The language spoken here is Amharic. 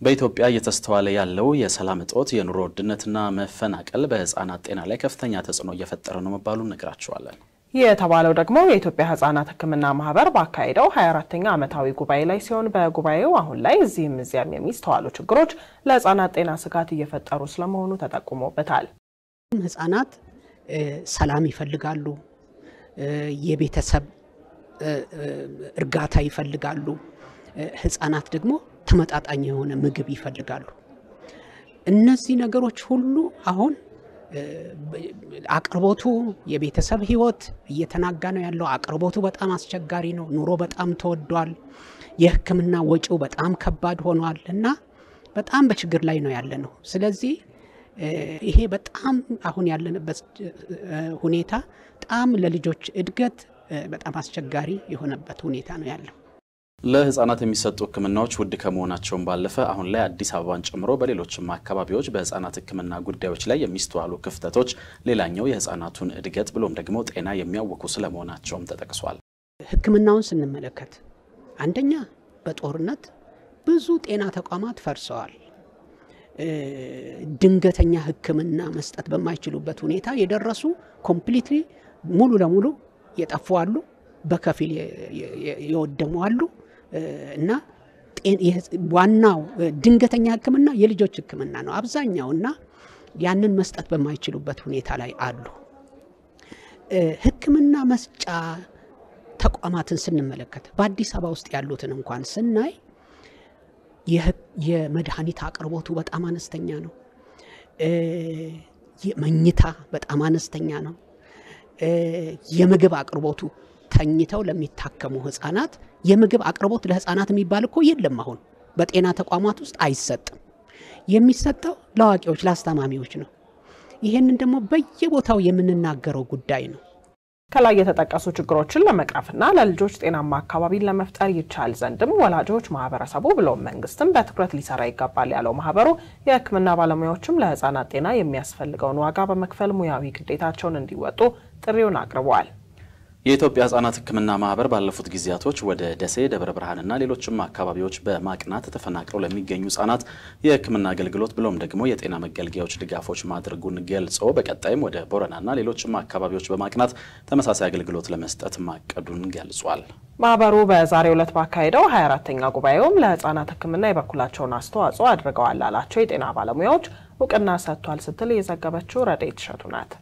በኢትዮጵያ እየተስተዋለ ያለው የሰላም እጦት፣ የኑሮ ውድነትና መፈናቀል በህፃናት ጤና ላይ ከፍተኛ ተጽዕኖ እየፈጠረ ነው መባሉን ነግራቸዋለን። ይህ የተባለው ደግሞ የኢትዮጵያ ህጻናት ሕክምና ማህበር ባካሄደው 24ተኛ ዓመታዊ ጉባኤ ላይ ሲሆን በጉባኤው አሁን ላይ እዚህም እዚያም የሚስተዋሉ ችግሮች ለህጻናት ጤና ስጋት እየፈጠሩ ስለመሆኑ ተጠቁሞበታል። ህጻናት ሰላም ይፈልጋሉ፣ የቤተሰብ እርጋታ ይፈልጋሉ። ህጻናት ደግሞ ተመጣጣኝ የሆነ ምግብ ይፈልጋሉ። እነዚህ ነገሮች ሁሉ አሁን አቅርቦቱ የቤተሰብ ህይወት እየተናጋ ነው ያለው። አቅርቦቱ በጣም አስቸጋሪ ነው። ኑሮ በጣም ተወዷል። የህክምና ወጪው በጣም ከባድ ሆኗል እና በጣም በችግር ላይ ነው ያለ ነው። ስለዚህ ይሄ በጣም አሁን ያለንበት ሁኔታ በጣም ለልጆች እድገት በጣም አስቸጋሪ የሆነበት ሁኔታ ነው ያለው። ለህፃናት የሚሰጡ ህክምናዎች ውድ ከመሆናቸውን ባለፈ አሁን ላይ አዲስ አበባን ጨምሮ በሌሎችም አካባቢዎች በህፃናት ህክምና ጉዳዮች ላይ የሚስተዋሉ ክፍተቶች ሌላኛው የህፃናቱን እድገት ብሎም ደግሞ ጤና የሚያውኩ ስለመሆናቸውም ተጠቅሷል። ህክምናውን ስንመለከት አንደኛ በጦርነት ብዙ ጤና ተቋማት ፈርሰዋል። ድንገተኛ ህክምና መስጠት በማይችሉበት ሁኔታ የደረሱ completely ሙሉ ለሙሉ የጠፉ አሉ፣ በከፊል የወደሙ አሉ እና ዋናው ድንገተኛ ህክምና የልጆች ህክምና ነው አብዛኛው እና ያንን መስጠት በማይችሉበት ሁኔታ ላይ አሉ። ህክምና መስጫ ተቋማትን ስንመለከት በአዲስ አበባ ውስጥ ያሉትን እንኳን ስናይ የመድኃኒት አቅርቦቱ በጣም አነስተኛ ነው። መኝታ በጣም አነስተኛ ነው። የምግብ አቅርቦቱ ተኝተው ለሚታከሙ ህጻናት የምግብ አቅርቦት ለህጻናት የሚባል እኮ የለም። አሁን በጤና ተቋማት ውስጥ አይሰጥም። የሚሰጠው ለአዋቂዎች ለአስታማሚዎች ነው። ይህንን ደግሞ በየቦታው የምንናገረው ጉዳይ ነው። ከላይ የተጠቀሱ ችግሮችን ለመቅረፍና ለልጆች ጤናማ አካባቢን ለመፍጠር ይቻል ዘንድም ወላጆች፣ ማህበረሰቡ ብሎም መንግስትም በትኩረት ሊሰራ ይገባል ያለው ማህበሩ የህክምና ባለሙያዎችም ለህጻናት ጤና የሚያስፈልገውን ዋጋ በመክፈል ሙያዊ ግዴታቸውን እንዲወጡ ጥሪውን አቅርበዋል። የኢትዮጵያ ህጻናት ህክምና ማህበር ባለፉት ጊዜያቶች ወደ ደሴ፣ ደብረ ብርሃንና ሌሎችም አካባቢዎች በማቅናት ተፈናቅለው ለሚገኙ ህጻናት የህክምና አገልግሎት ብሎም ደግሞ የጤና መገልገያዎች ድጋፎች ማድረጉን ገልጾ በቀጣይም ወደ ቦረናና ሌሎችም አካባቢዎች በማቅናት ተመሳሳይ አገልግሎት ለመስጠት ማቀዱን ገልጿል። ማህበሩ በዛሬው ዕለት ባካሄደው 24ተኛ ጉባኤውም ለህጻናት ህክምና የበኩላቸውን አስተዋጽኦ አድርገዋል ላላቸው የጤና ባለሙያዎች እውቅና ሰጥቷል ስትል የዘገበችው ረድኤት እሸቱ ናት።